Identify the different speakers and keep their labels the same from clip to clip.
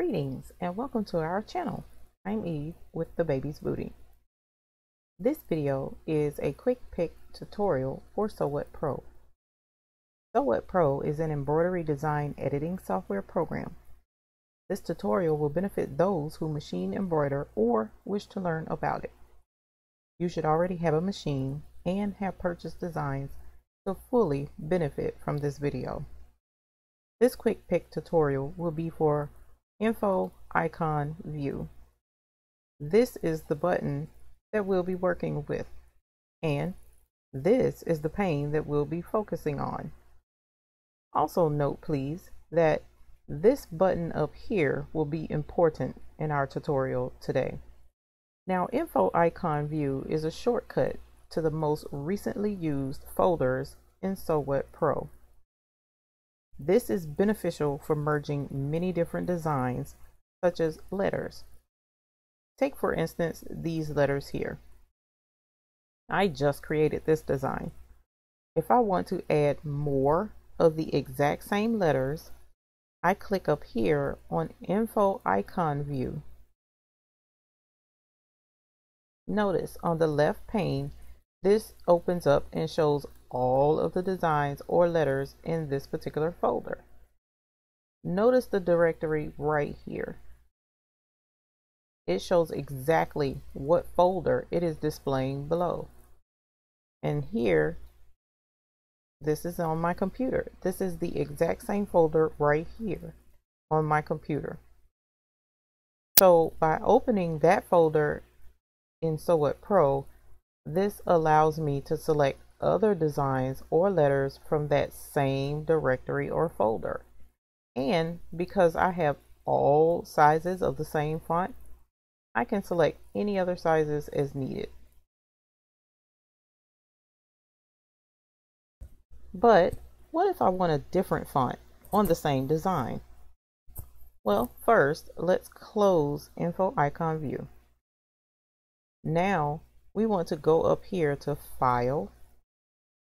Speaker 1: Greetings and welcome to our channel. I'm Eve with the Baby's Booty. This video is a quick pick tutorial for Sew What Pro. Sew What Pro is an embroidery design editing software program. This tutorial will benefit those who machine embroider or wish to learn about it. You should already have a machine and have purchased designs to fully benefit from this video. This quick pick tutorial will be for info icon view. This is the button that we'll be working with and this is the pane that we'll be focusing on. Also note please that this button up here will be important in our tutorial today. Now info icon view is a shortcut to the most recently used folders in Sew Pro. This is beneficial for merging many different designs, such as letters. Take for instance these letters here. I just created this design. If I want to add more of the exact same letters, I click up here on Info Icon View. Notice on the left pane, this opens up and shows all of the designs or letters in this particular folder. Notice the directory right here. It shows exactly what folder it is displaying below. And here, this is on my computer. This is the exact same folder right here on my computer. So by opening that folder in Sew What Pro, this allows me to select other designs or letters from that same directory or folder. And because I have all sizes of the same font, I can select any other sizes as needed. But what if I want a different font on the same design? Well, first, let's close Info Icon View. Now, we want to go up here to File,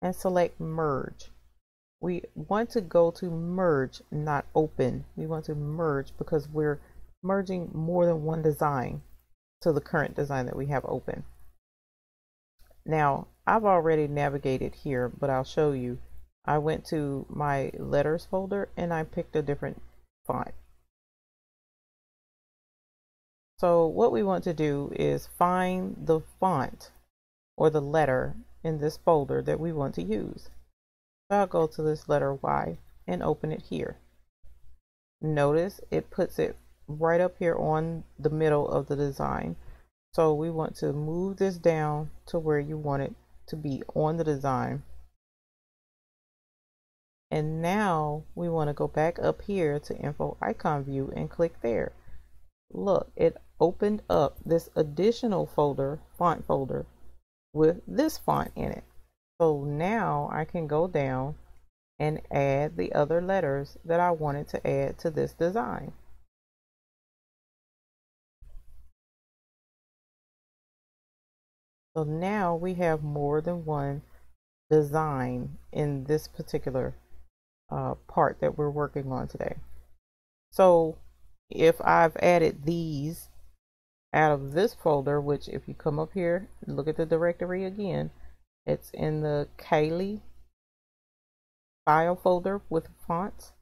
Speaker 1: and select merge. We want to go to merge, not open. We want to merge because we're merging more than one design to the current design that we have open. Now, I've already navigated here, but I'll show you. I went to my letters folder and I picked a different font. So what we want to do is find the font or the letter in this folder that we want to use. So I'll go to this letter Y and open it here. Notice it puts it right up here on the middle of the design. So we want to move this down to where you want it to be on the design. And now we want to go back up here to info icon view and click there. Look, it opened up this additional folder, font folder, with this font in it. So now I can go down and add the other letters that I wanted to add to this design. So now we have more than one design in this particular uh, part that we're working on today. So if I've added these out of this folder, which if you come up here, look at the directory again, it's in the Kaylee file folder with fonts.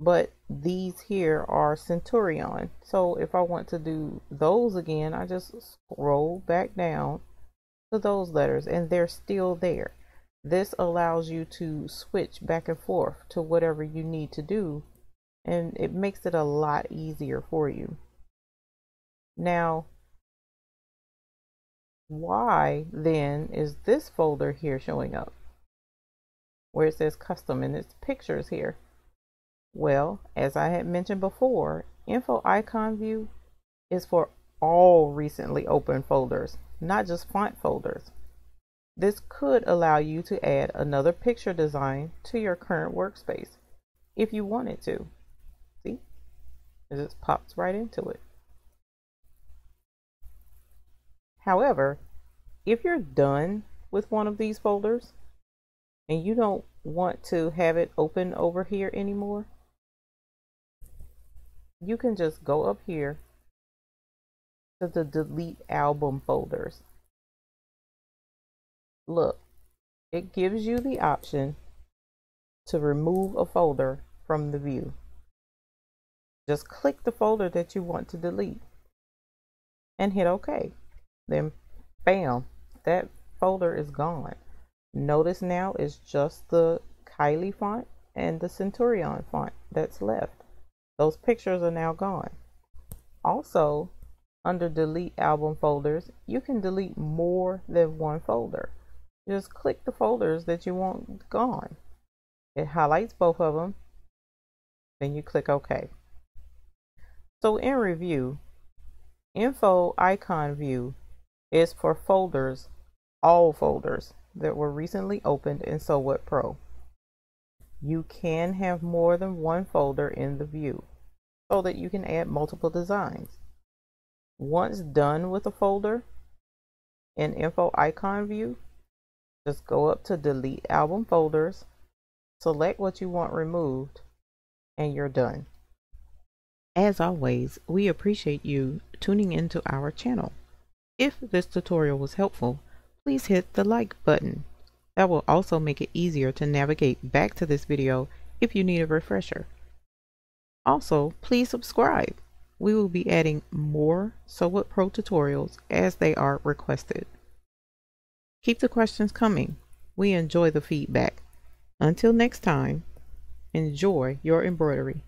Speaker 1: But these here are Centurion. So if I want to do those again, I just scroll back down to those letters and they're still there. This allows you to switch back and forth to whatever you need to do and it makes it a lot easier for you. Now, why then is this folder here showing up? Where it says custom and its pictures here. Well, as I had mentioned before, info icon view is for all recently opened folders, not just font folders. This could allow you to add another picture design to your current workspace if you wanted to. See? It just pops right into it. However, if you're done with one of these folders and you don't want to have it open over here anymore, you can just go up here to the delete album folders. Look, it gives you the option to remove a folder from the view. Just click the folder that you want to delete and hit OK. Then bam, that folder is gone. Notice now it's just the Kylie font and the Centurion font that's left. Those pictures are now gone. Also, under delete album folders, you can delete more than one folder. Just click the folders that you want gone. It highlights both of them. Then you click OK. So in review, info icon view is for folders, all folders that were recently opened in Sew What Pro. You can have more than one folder in the view so that you can add multiple designs. Once done with a folder in info icon view, just go up to delete album folders, select what you want removed, and you're done. As always, we appreciate you tuning into our channel. If this tutorial was helpful, please hit the like button. That will also make it easier to navigate back to this video if you need a refresher. Also, please subscribe. We will be adding more Sew What Pro tutorials as they are requested. Keep the questions coming. We enjoy the feedback. Until next time, enjoy your embroidery.